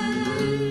Música